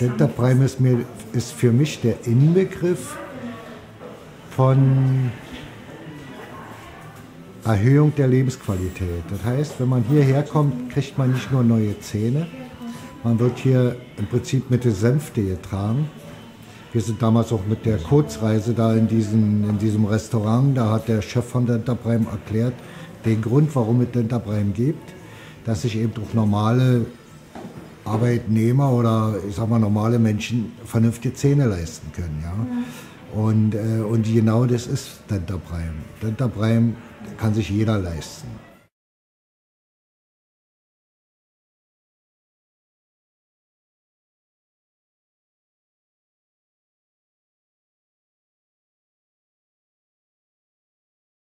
Denterprime ist, mir, ist für mich der Inbegriff von Erhöhung der Lebensqualität. Das heißt, wenn man hierher kommt, kriegt man nicht nur neue Zähne, man wird hier im Prinzip mit der Sänfte getragen. Wir sind damals auch mit der Kurzreise da in, diesen, in diesem Restaurant. Da hat der Chef von Dentabreim erklärt, den Grund, warum es Dentabreim gibt, dass sich eben auch normale Arbeitnehmer oder ich sag mal normale Menschen vernünftige Zähne leisten können. Ja? Und, äh, und genau das ist Dentabreim. Dentabreim kann sich jeder leisten.